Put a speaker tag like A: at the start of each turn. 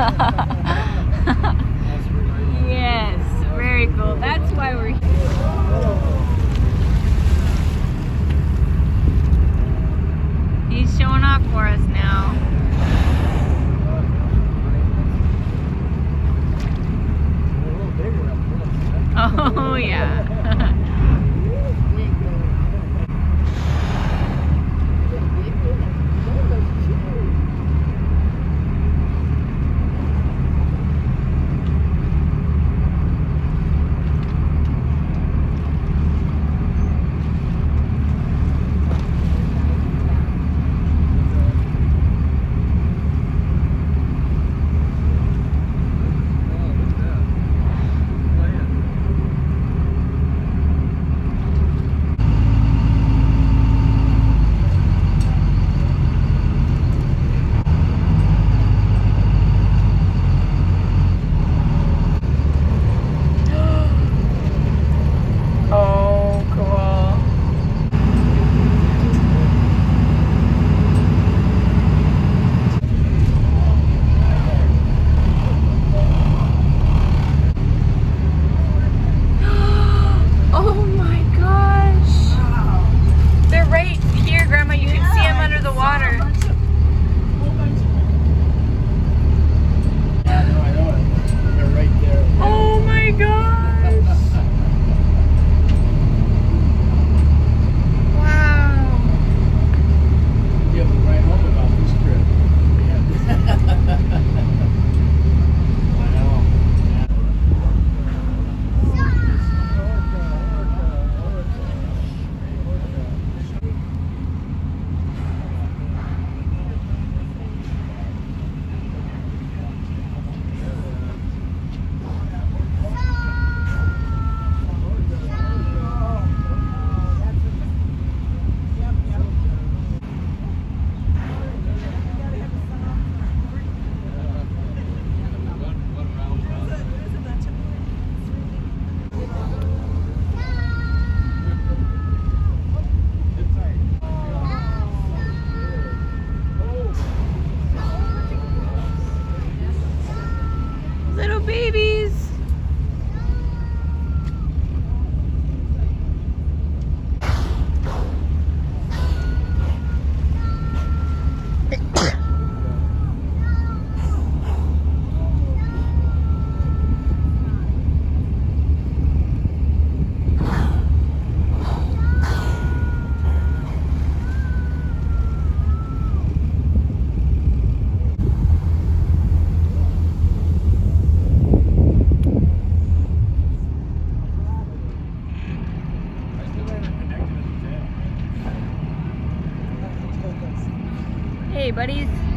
A: yes, very cool. That's why we're here. Little buddies.